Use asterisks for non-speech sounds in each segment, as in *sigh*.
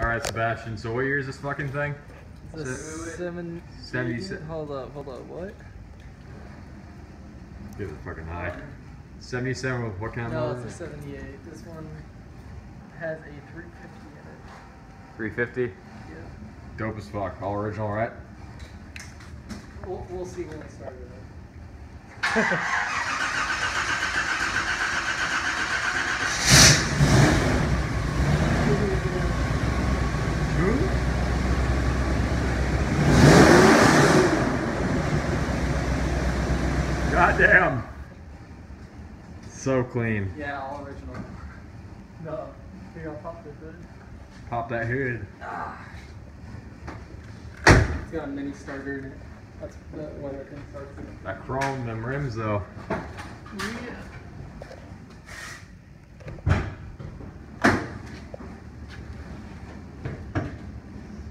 All right, Sebastian. So what year is this fucking thing? It's a seven. 77. Hold up, hold up. What? Give it a fucking high. 77 with what kind of No, it's a 78. This one has a 350 in it. 350. Yeah. Dope as fuck. All original, right? We'll, we'll see when it *laughs* Goddamn. So clean. Yeah, all original. No, here I'll pop the hood. Pop that hood. Ah. It's got a mini starter in it. That's the way that thing starts. it. That chrome, them rims though. Yeah.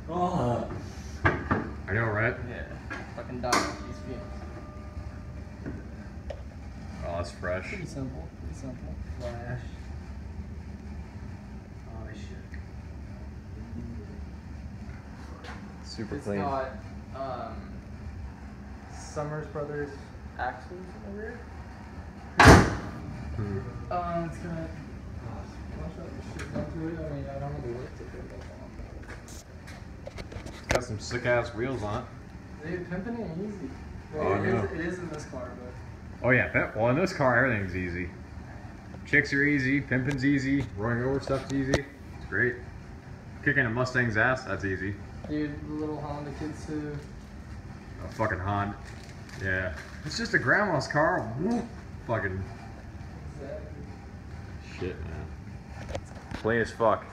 Oh. I know, right? Yeah. Fucking die with these fumes. Oh, fresh. Pretty simple. Pretty simple. Flash. Oh shit. Super It's clean. got um, Summers Brothers axles in the rear. Hmm. Um, it's got. Watch out, the shit onto it. I mean, I don't know the work to do It's got some sick ass wheels on it. it. Dude, pimping ain't easy. Oh, Well, I it, is, know. it is in this car, but Oh yeah, well in this car everything's easy. Chicks are easy, pimping's easy, rolling over stuff's easy. It's great. Kicking a Mustang's ass, that's easy. dude, the little Honda kids too. A fucking Honda. Yeah. It's just a grandma's car. Woo. Fucking shit, man. Clean as fuck.